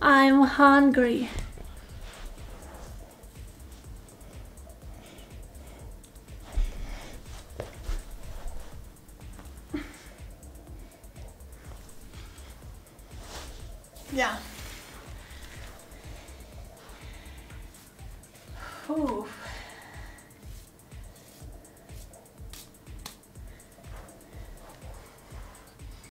I'm hungry. Yeah. Ooh.